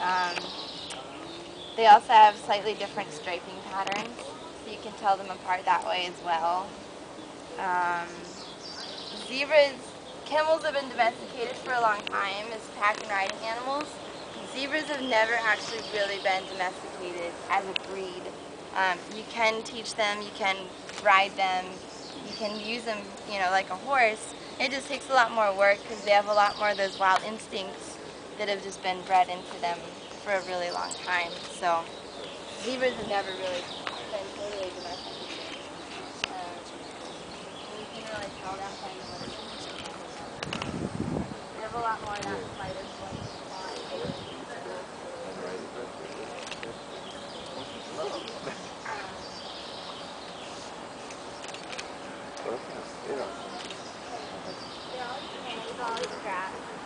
Um, they also have slightly different striping patterns, so you can tell them apart that way as well. Um, zebras, camels have been domesticated for a long time as pack and riding animals. Zebras have never actually really been domesticated as a breed. Um, you can teach them, you can ride them, you can use them, you know, like a horse. It just takes a lot more work because they have a lot more of those wild instincts that have just been bred into them for a really long time. So zebras have never really been totally domesticated. Um, you can really tell that by the they have a lot more of that spider Yeah. Grass.